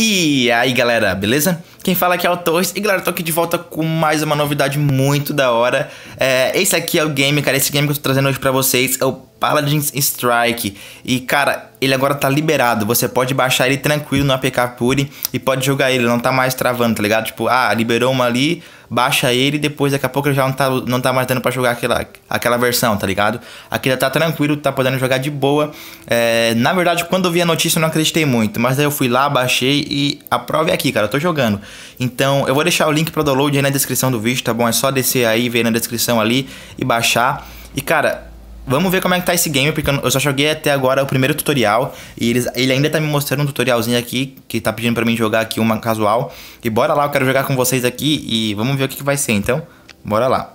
E aí galera, beleza? Quem fala aqui é o Torres. E galera, tô aqui de volta com mais uma novidade muito da hora. É, Esse aqui é o game, cara, esse game que eu tô trazendo hoje pra vocês é o Paladins Strike. E cara, ele agora tá liberado, você pode baixar ele tranquilo no APK Puri E pode jogar ele, não tá mais travando, tá ligado? Tipo, ah, liberou uma ali, baixa ele e depois daqui a pouco ele já não tá, não tá mais dando pra jogar aquela, aquela versão, tá ligado? Aqui já tá tranquilo, tá podendo jogar de boa. É, Na verdade, quando eu vi a notícia eu não acreditei muito. Mas daí eu fui lá, baixei e a prova é aqui, cara, eu tô jogando. Então eu vou deixar o link pro download aí na descrição do vídeo, tá bom? É só descer aí, ver na descrição ali e baixar. E cara, Vamos ver como é que tá esse game, porque eu só joguei até agora o primeiro tutorial. E eles, ele ainda tá me mostrando um tutorialzinho aqui, que tá pedindo pra mim jogar aqui uma casual. E bora lá, eu quero jogar com vocês aqui e vamos ver o que, que vai ser, então. Bora lá.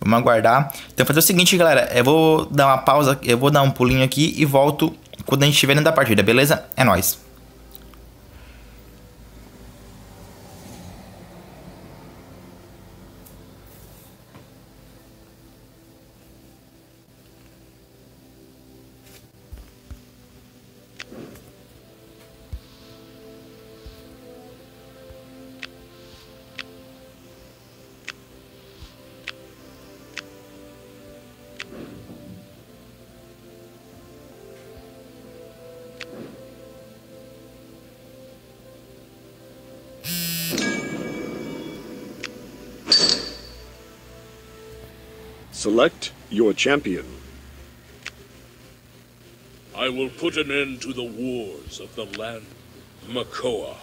Vamos aguardar. Então fazer o seguinte, galera. Eu vou dar uma pausa, eu vou dar um pulinho aqui e volto quando a gente estiver dentro da partida, beleza? É nóis. Select your champion. I will put an end to the wars of the land Makoa.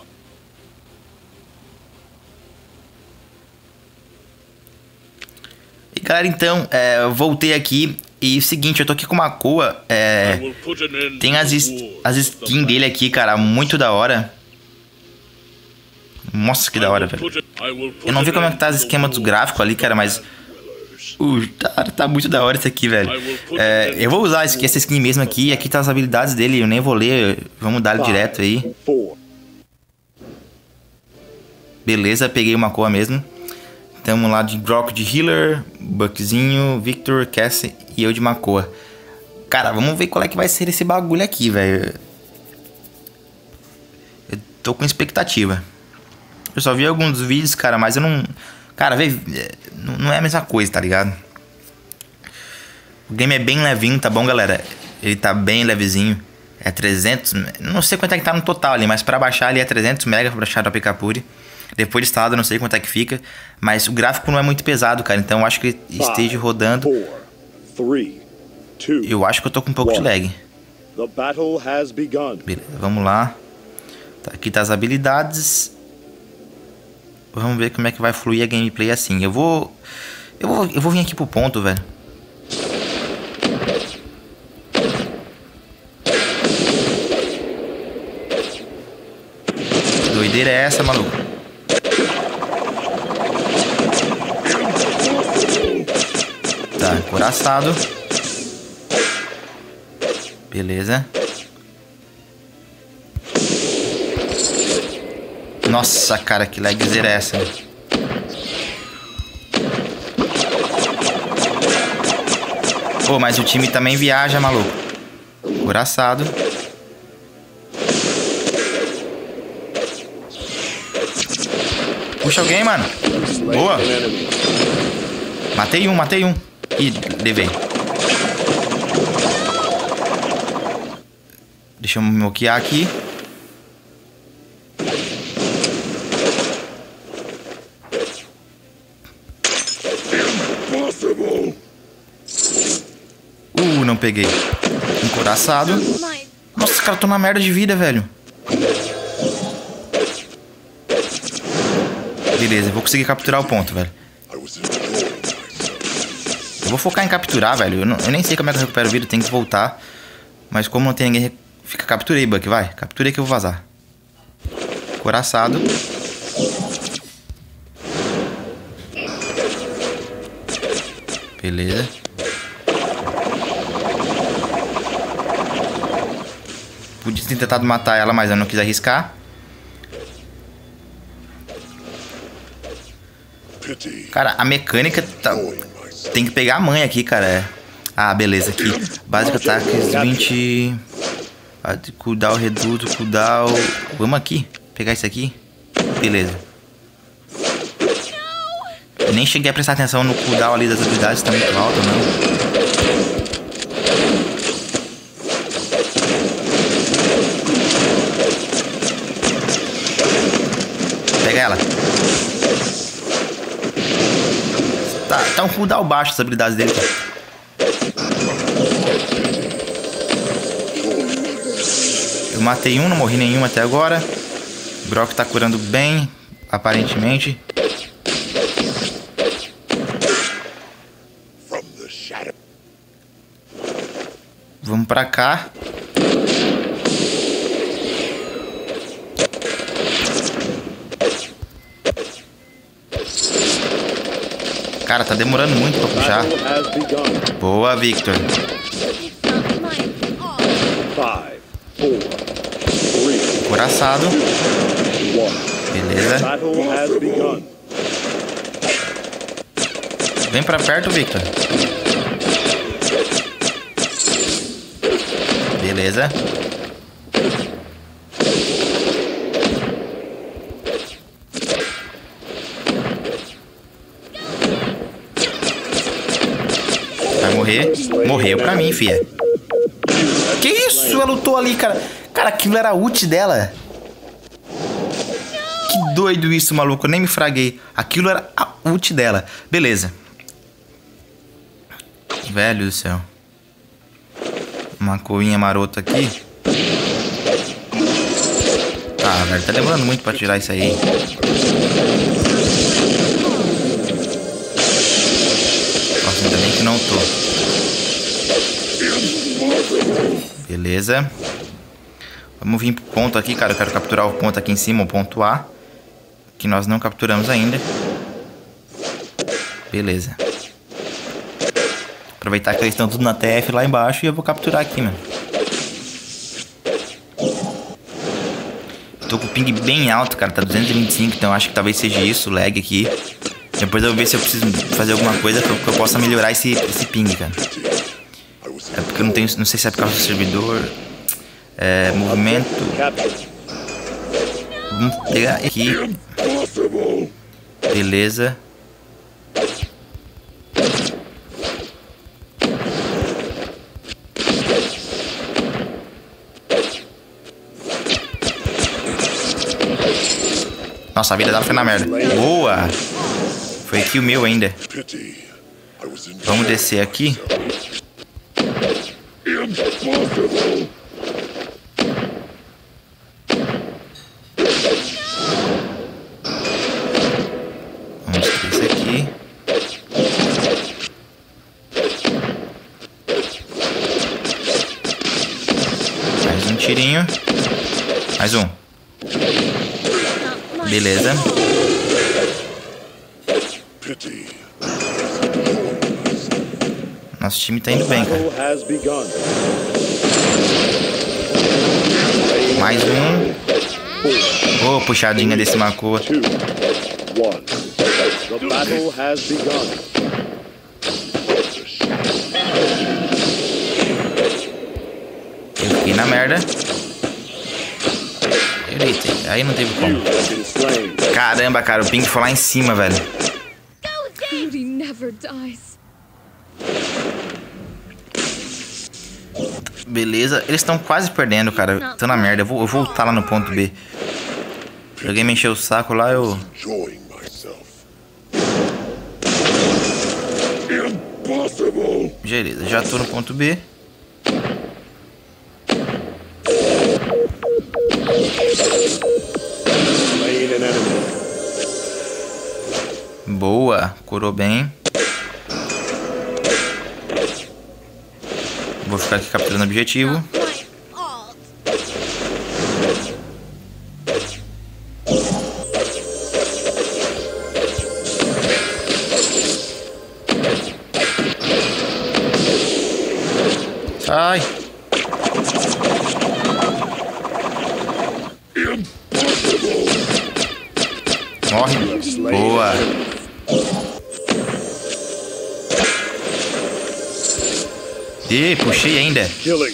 E galera, então, é, eu voltei aqui e o seguinte, eu tô aqui com uma Makoa, é, tem as, as skins dele aqui, cara, muito da hora. Nossa, que da hora, velho. Eu não vi como é que tá os esquemas do gráfico ali, cara, mas Uh, tá, tá, muito da hora isso aqui, velho. É, eu vou usar esse, essa skin mesmo aqui. Aqui tá as habilidades dele. Eu nem vou ler. Vamos dar direto aí. Beleza, peguei uma cor mesmo. Tamo lá de Brock de Healer, Buckzinho, Victor, Cassie e eu de Macoa. Cara, vamos ver qual é que vai ser esse bagulho aqui, velho. Eu tô com expectativa. Eu só vi alguns vídeos, cara, mas eu não... Cara, vê, não é a mesma coisa, tá ligado? O game é bem levinho, tá bom, galera? Ele tá bem levezinho. É 300, não sei quanto é que tá no total ali, mas para baixar ali é 300 MB para baixar do APK Puri. Depois de instalado, não sei quanto é que fica, mas o gráfico não é muito pesado, cara, então eu acho que esteja rodando. Eu acho que eu tô com um pouco de lag. Beleza, vamos lá. Tá, aqui tá as habilidades. Vamos ver como é que vai fluir a gameplay assim. Eu vou... Eu vou, eu vou vir aqui pro ponto, velho. Doideira é essa, maluco? Tá, coraçado. Beleza. Nossa, cara, que lagzeira é essa? Pô, mas o time também viaja, maluco. Coraçado. Puxa alguém, mano. Boa. Matei um, matei um. Ih, levei. Deixa eu me moquear aqui. Uh, não peguei. Encoraçado. Nossa, os caras estão na merda de vida, velho. Beleza, vou conseguir capturar o ponto, velho. Eu vou focar em capturar, velho. Eu, não, eu nem sei como é que eu recupero vida, tem que voltar. Mas como não tem ninguém... Fica, capturei, Buck, vai. Capturei que eu vou vazar. Coraçado. Beleza. Podia ter tentado matar ela, mas eu não quis arriscar. Cara, a mecânica tá... tem que pegar a mãe aqui, cara. Ah, beleza, aqui. Básico ataques 20... Ah, de Cooldown, reduto, cooldown. Vamos aqui. Pegar isso aqui. Beleza. Eu nem cheguei a prestar atenção no cooldown ali das habilidades, tá muito alto, não. Pega ela. Tá, tá um cooldown baixo as habilidades dele. Eu matei um, não morri nenhum até agora. O Brock tá curando bem, aparentemente. Vamos pra cá. Cara, tá demorando muito pra puxar. Boa, Victor. Coraçado. Beleza. Vem pra perto, Victor. Beleza. Vai morrer. Morreu pra mim, fia. Que isso? Ela lutou ali, cara. Cara, aquilo era ult dela. Que doido isso, maluco. Eu nem me fraguei. Aquilo era a ult dela. Beleza. Velho do céu. Uma coinha marota aqui. Tá, velho. Tá demorando muito pra tirar isso aí. Nossa, ainda bem que não tô. Beleza. Vamos vir pro ponto aqui, cara. Eu quero capturar o ponto aqui em cima, o ponto A. Que nós não capturamos ainda. Beleza. Aproveitar que eles estão tudo na TF lá embaixo e eu vou capturar aqui, mano. Tô com o ping bem alto, cara. Tá 225, então acho que talvez seja isso, lag aqui. Depois eu vou ver se eu preciso fazer alguma coisa que que eu possa melhorar esse, esse ping, cara. É porque eu não tenho. Não sei se é por causa do servidor. É. Movimento. Vamos pegar aqui. Beleza. Nossa, a vida dela foi na merda. Boa! Foi aqui o meu ainda. Vamos descer aqui. Vamos descer aqui. Mais um tirinho. Mais um. Beleza. Nosso time tá indo bem, cara. Mais um. Ô, puxadinha desse begun. Eu fiquei na merda. Aí não teve como. Caramba, cara, o ping foi lá em cima, velho. Beauty never dies. Beleza. Eles estão quase perdendo, cara. Tô na merda. Eu vou, eu vou voltar lá no ponto B. Se alguém me encher o saco lá, eu. Beleza, já tô no ponto B. curou bem. Vou ficar aqui capturando objetivo.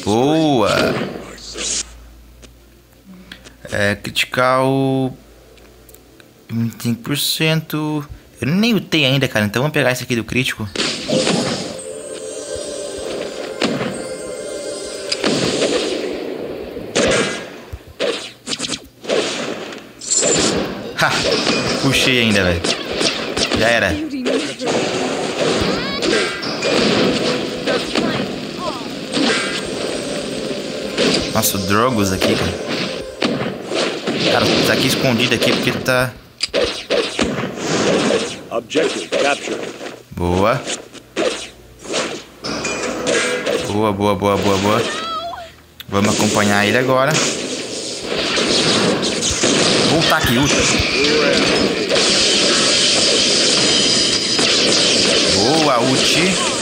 Boa. É, critical... 25%... Eu nem utei ainda, cara. Então vamos pegar esse aqui do crítico. Ha! Puxei ainda, velho. Já era. Nossa, o Drogos aqui, cara. Cara, tá aqui escondido aqui porque tá... Objective captured. Boa. Boa, boa, boa, boa, boa. Vamos acompanhar ele agora. Voltar aqui, ultra. Boa, ulti.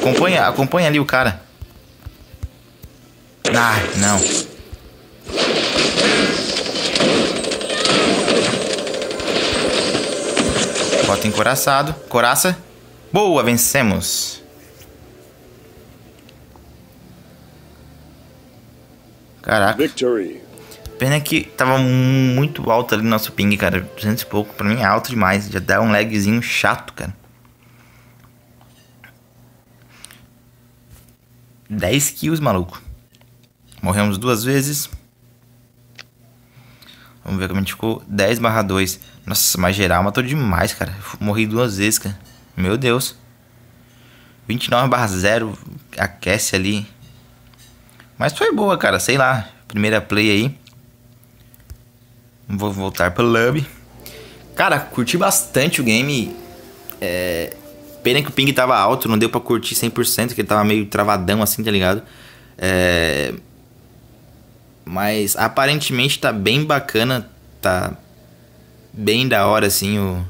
Acompanha, acompanha ali o cara. Ah, não. Bota encoraçado. Coraça. Boa, vencemos. Caraca. Victory. Pena que tava muito alto ali no nosso ping, cara. 200 e pouco. Pra mim é alto demais. Já dá um lagzinho chato, cara. 10 kills, maluco. Morremos duas vezes. Vamos ver como a gente ficou. 10 barra 2. Nossa, mas geral matou demais, cara. Morri duas vezes, cara. Meu Deus. 29 barra 0. Aquece ali. Mas foi boa, cara. Sei lá. Primeira play aí. Vou voltar pro lobby. Cara, curti bastante o game. É... Pena que o ping tava alto, não deu pra curtir 100%, que ele tava meio travadão assim, tá ligado? É... Mas aparentemente tá bem bacana, tá bem da hora assim o...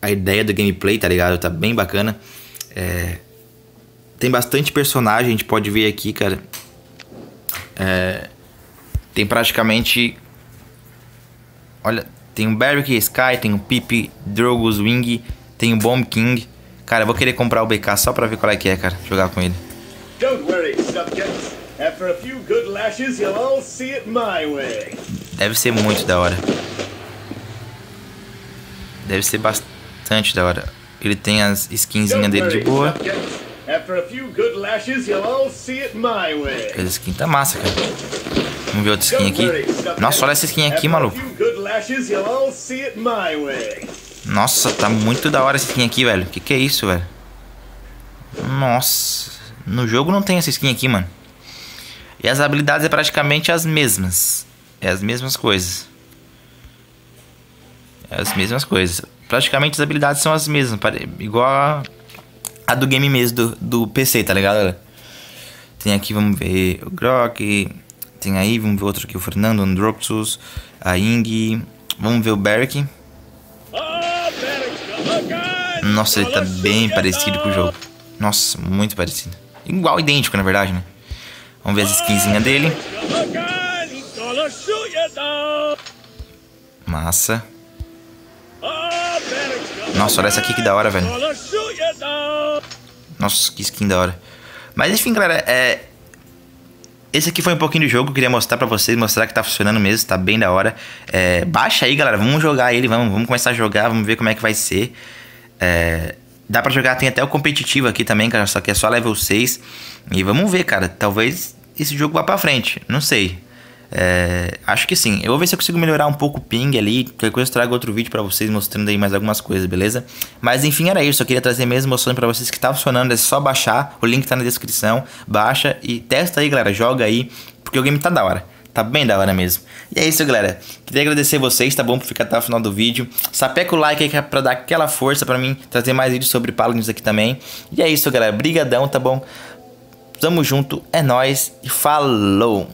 A ideia do gameplay, tá ligado? Tá bem bacana. É... Tem bastante personagem, a gente pode ver aqui, cara. É... Tem praticamente. Olha, tem o Barrick Sky, tem o Pip, Drogus Wing, tem o Bomb King. Cara, eu vou querer comprar o BK só pra ver qual é que é, cara. Jogar com ele. Deve ser muito da hora. Deve ser bastante da hora. Ele tem as skinzinhas dele de boa. Essa skin tá massa, cara. Vamos ver outra skin aqui. Nossa, olha essa skin aqui, maluco. Nossa, tá muito da hora essa skin aqui, velho. Que que é isso, velho? Nossa. No jogo não tem essa skin aqui, mano. E as habilidades é praticamente as mesmas. É as mesmas coisas. É as mesmas coisas. Praticamente as habilidades são as mesmas. Igual a, a do game mesmo, do, do PC, tá ligado? Tem aqui, vamos ver, o Grok. Tem aí, vamos ver outro aqui, o Fernando, o Androxus, a Ing. Vamos ver o Barrick. Nossa, ele tá bem parecido com o jogo. Nossa, muito parecido. Igual, idêntico, na verdade, né? Vamos ver as skinzinhas dele. Massa. Nossa, olha essa aqui que da hora, velho. Nossa, que skin da hora. Mas enfim, galera, é... Esse aqui foi um pouquinho do jogo, queria mostrar pra vocês, mostrar que tá funcionando mesmo, tá bem da hora. É, baixa aí, galera, vamos jogar ele, vamos, vamos começar a jogar, vamos ver como é que vai ser. É, dá pra jogar, tem até o competitivo aqui também, cara, só que é só level 6. E vamos ver, cara, talvez esse jogo vá pra frente, não sei. É, acho que sim. Eu vou ver se eu consigo melhorar um pouco o ping ali. Qualquer coisa eu trago outro vídeo pra vocês mostrando aí mais algumas coisas, beleza? Mas enfim, era isso. Eu queria trazer mesmo mostrando pra vocês que tá funcionando. É só baixar. O link tá na descrição. Baixa e testa aí, galera. Joga aí. Porque o game tá da hora. Tá bem da hora mesmo. E é isso, galera. Queria agradecer vocês, tá bom? Por ficar até o final do vídeo. Sapeca o like aí é pra dar aquela força pra mim. Trazer mais vídeos sobre Paladins aqui também. E é isso, galera. Brigadão, tá bom? Tamo junto. É nóis. E falou!